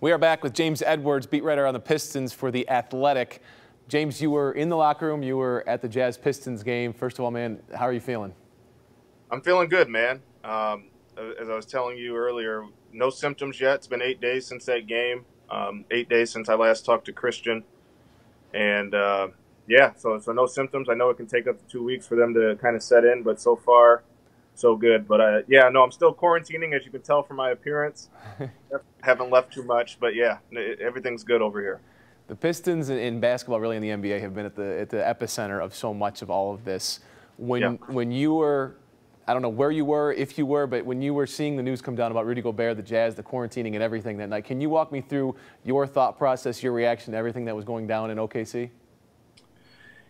We are back with James Edwards, beat writer on the Pistons for The Athletic. James, you were in the locker room. You were at the Jazz Pistons game. First of all, man, how are you feeling? I'm feeling good, man. Um, as I was telling you earlier, no symptoms yet. It's been eight days since that game. Um, eight days since I last talked to Christian, and uh, yeah, so so no symptoms. I know it can take up to two weeks for them to kind of set in, but so far so good. But uh, yeah, no, I'm still quarantining, as you can tell from my appearance. Haven't left too much, but yeah, everything's good over here. The Pistons in basketball, really in the NBA, have been at the at the epicenter of so much of all of this. When yeah. when you were, I don't know where you were, if you were, but when you were seeing the news come down about Rudy Gobert, the Jazz, the quarantining, and everything that night, can you walk me through your thought process, your reaction to everything that was going down in OKC?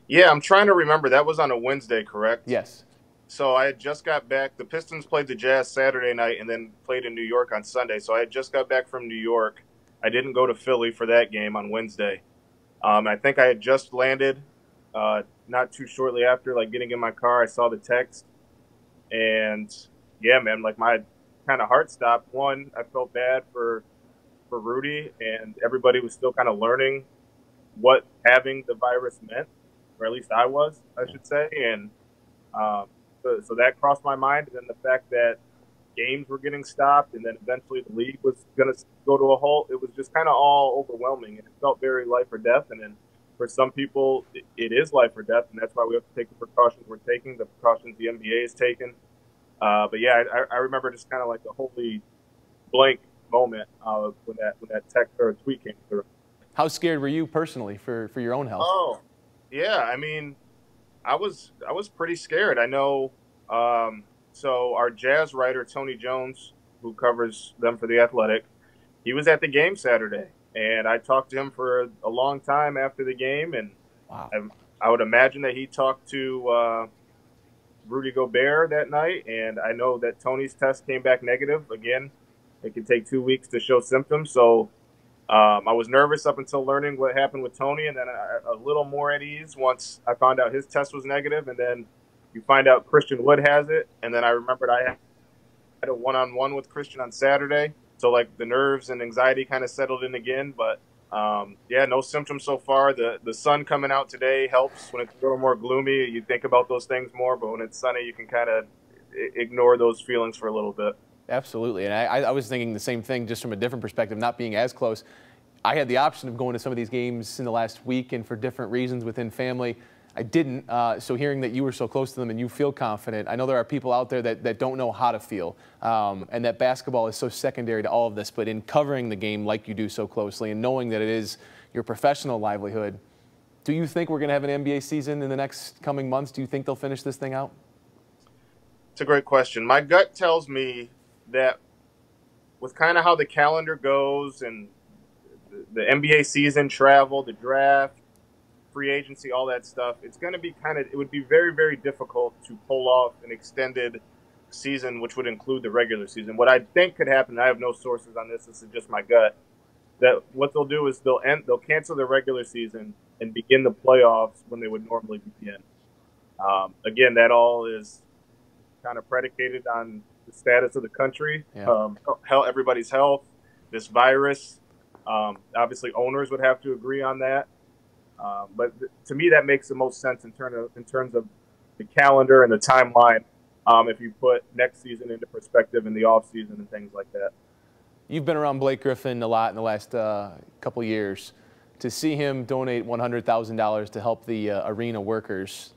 Yeah, I'm trying to remember. That was on a Wednesday, correct? Yes. So I had just got back. The Pistons played the Jazz Saturday night and then played in New York on Sunday. So I had just got back from New York. I didn't go to Philly for that game on Wednesday. Um, I think I had just landed, uh, not too shortly after, like getting in my car. I saw the text, and yeah, man, like my kind of heart stopped. One, I felt bad for for Rudy, and everybody was still kind of learning what having the virus meant, or at least I was, I should say, and um, so, so that crossed my mind. And then the fact that games were getting stopped, and then eventually the league was going to go to a halt. It was just kind of all overwhelming, and it felt very life or death. And then for some people, it is life or death, and that's why we have to take the precautions we're taking, the precautions the NBA is taking. Uh, but yeah, I, I remember just kind of like a holy blank moment uh, when that when that text or tweet came through. How scared were you personally for, for your own health? Oh, yeah. I mean, I was I was pretty scared. I know. Um, so our jazz writer Tony Jones, who covers them for the Athletic, he was at the game Saturday, and I talked to him for a long time after the game, and wow. I, I, would imagine that he talked to uh, Rudy Gobert that night, and I know that Tony's test came back negative. Again, it can take two weeks to show symptoms, so um, I was nervous up until learning what happened with Tony, and then a, little more at ease once I found out his test was negative, and then you find out Christian Wood has it, and then I remembered I had a one-on-one with Christian on Saturday, so like the nerves and anxiety kind of settled in again. But um, yeah, no symptoms so far. The the sun coming out today helps. When it's a little more gloomy, you think about those things more, but when it's sunny, you can kind of ignore those feelings for a little bit. Absolutely. And I, I, was thinking the same thing just from a different perspective, not being as close. I had the option of going to some of these games in the last week and for different reasons within family. I didn't. Uh, so hearing that you were so close to them and you feel confident, I know there are people out there that, that don't know how to feel um, and that basketball is so secondary to all of this. But in covering the game like you do so closely and knowing that it is your professional livelihood, do you think we're going to have an NBA season in the next coming months? Do you think they'll finish this thing out? It's a great question. My gut tells me that with kind of how the calendar goes and the, NBA season, travel, the draft, free agency, all that stuff, it's going to be kind of, it would be very, very difficult to pull off an extended season, which would include the regular season. What I think could happen, I have no sources on this, this is just my gut, that what they'll do is they'll end, they'll cancel the regular season and begin the playoffs when they would normally begin. Um, again, that all is kind of predicated on the status of the country, yeah. um, everybody's health, this virus. Um, obviously, owners would have to agree on that. Um, but th- to me, that makes the most sense in, term of, in terms of the calendar and the timeline. Um, if you put next season into perspective in the off season and things like that. You've been around Blake Griffin a lot in the last uh, couple years. To see him donate $100,000 to help the uh, arena workers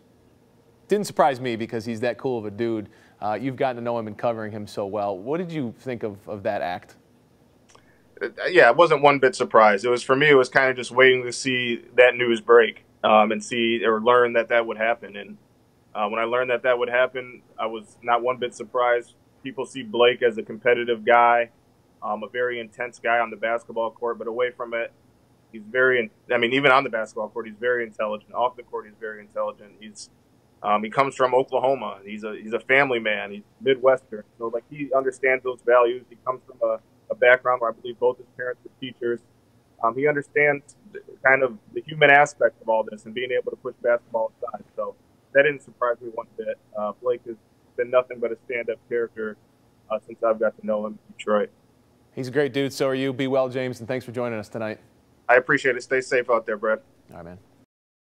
didn't surprise me because he's that cool of a dude. Uh, you've gotten to know him and covering him so well. What did you think of, of that act? Uh, yeah, it wasn't one bit surprised. It was for me. It was kind of just waiting to see that news break um, and see or learn that that would happen. And uh, when I learned that that would happen, I was not one bit surprised. People see Blake as a competitive guy, um, a very intense guy on the basketball court, but away from it, he's very. I mean, even on the basketball court, he's very intelligent. Off the court, he's very intelligent. He's um, he comes from Oklahoma. He's a he's a family man. He's Midwestern, so like he understands those values. He comes from a, a background where I believe both his parents were teachers. Um, he understands the, kind of the human aspect of all this and being able to push basketball aside. So that didn't surprise me one bit. Uh, Blake has been nothing but a stand-up character uh, since I've got to know him in Detroit. He's a great dude. So are you. Be well, James, and thanks for joining us tonight. I appreciate it. Stay safe out there, Brad. All right, man.